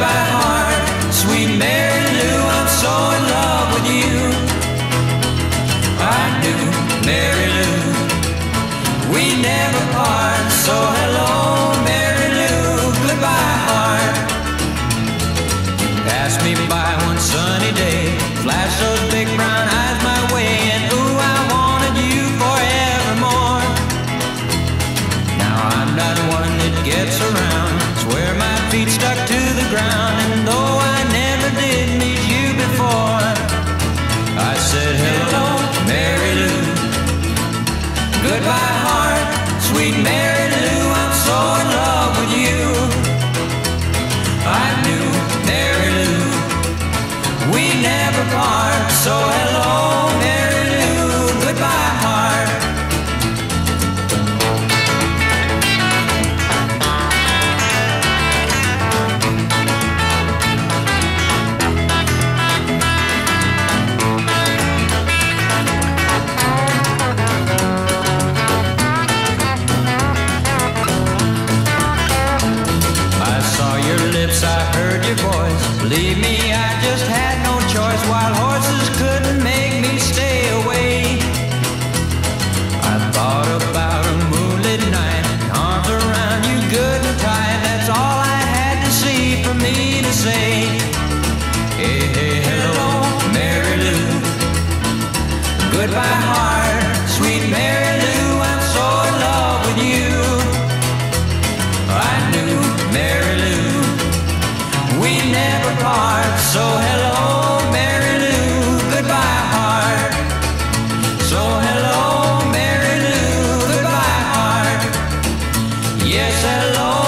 by heart. Sweet Mary Lou, I'm so in love with you. I do, Mary Lou. We never part, so sweet Mary Lou, I'm so in love with you. I knew Mary Lou, we never part, so hello, Mary your I heard your voice. Believe me, I just had no choice. Wild horses couldn't make me stay away. I thought about a moonlit night, arms around you good and tight. That's all I had to see for me to say. Hey, hey, hello, Mary Lou. Goodbye, heart, sweet Mary Yes, hello,